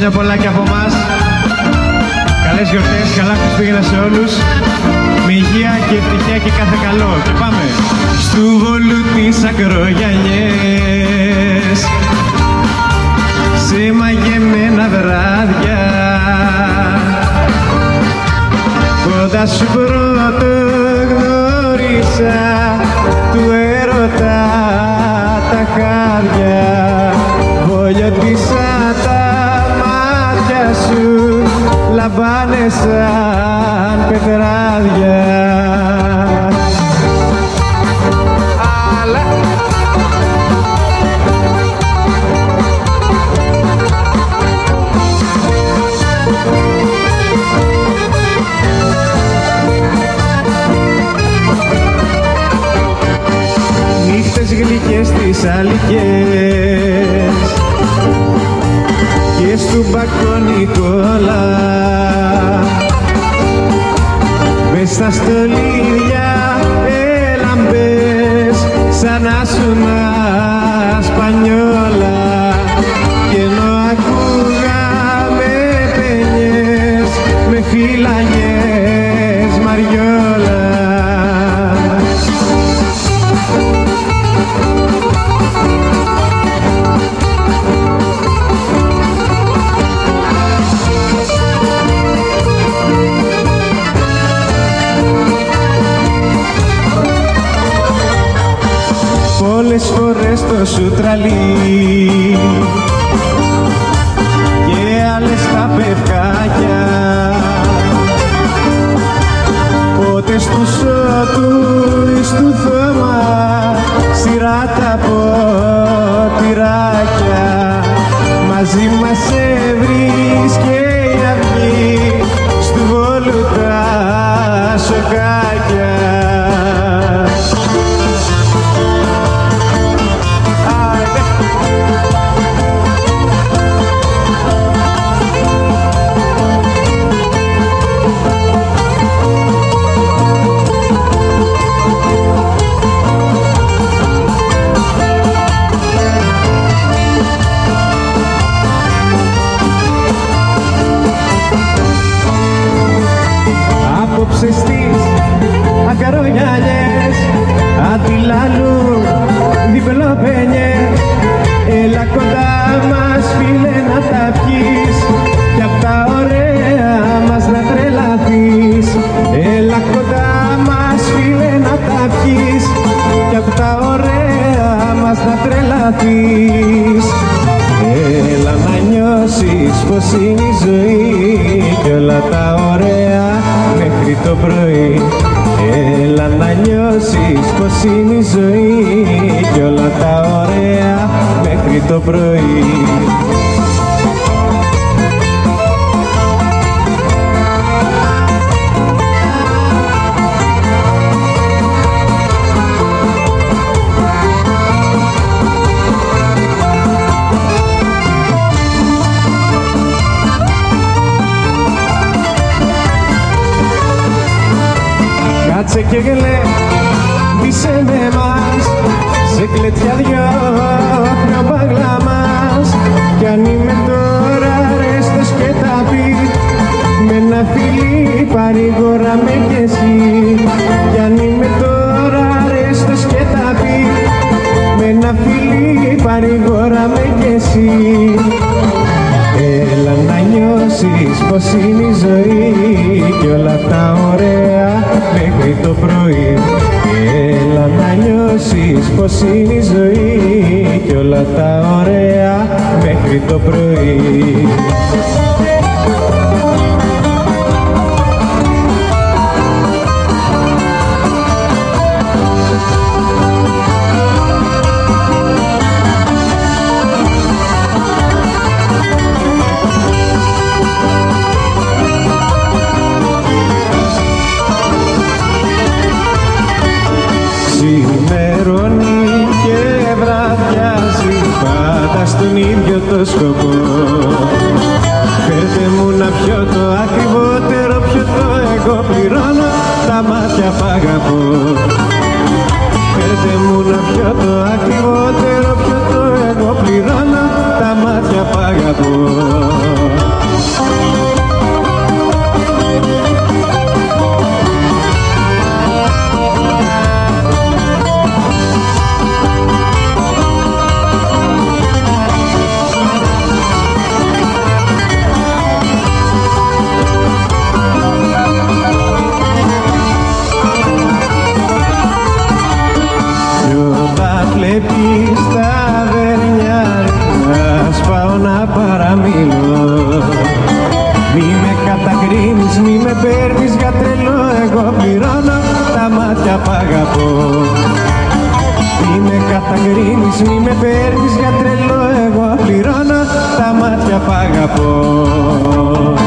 Χρόνια πολλά και από εμάς. Καλές γιορτές, καλά Χριστούγεννα σε όλους. Με υγεία και ευτυχία και κάθε καλό. Και πάμε. Στου βολού τις ακρογιανιές Σε μαγεμένα βράδια Κοντά σου πρώτο γνώρισα myself just αντιλάλου διπλοπένιες Έλα κοντά μας φίλε να τα πιείς. Κι απ' τα ωραία μας να τρελαθείς. Έλα κοντά μας φίλε να τα πιείς. Κι απ' τα ωραία μας να τρελαθείς. Έλα να νιώσεις πως είναι η ζωή. Κι όλα τα ωραία μέχρι το πρωί Έλα να νιώσεις πως είναι η ζωή. Κι όλα τα ωραία μέχρι το πρωί Κάτσε και γλέ, είσαι με μας Σε κλετιά δυο παγλά μας. Κι αν είμαι τώρα ρέστος και τα πει Με ένα φιλί παρηγορά με κι εσύ. Κι αν είμαι τώρα ρέστος και τα πει Με ένα φιλί παρηγορά με κι εσύ. Έλα να νιώσεις πως είναι η ζωή κι όλα τα ωραία μέχρι το πρωί. Έλα να νιώσεις πως είναι η ζωή κι όλα τα ωραία μέχρι το πρωί πάντα στον ίδιο το σκοπό. Φέρτε μου να πιω το ακριβότερο πιο το εγώ πληρώνω τα μάτια π' αγαπώ. Φέρτε μου να πιω το ακριβότερο πιο το εγώ πληρώνω τα μάτια π' αγαπώ πληρώνω τα μάτια π' αγαπώ. Μη με κατακρίνεις, μη με παίρνεις για τρελό. Εγώ πληρώνω τα μάτια π' αγαπώ.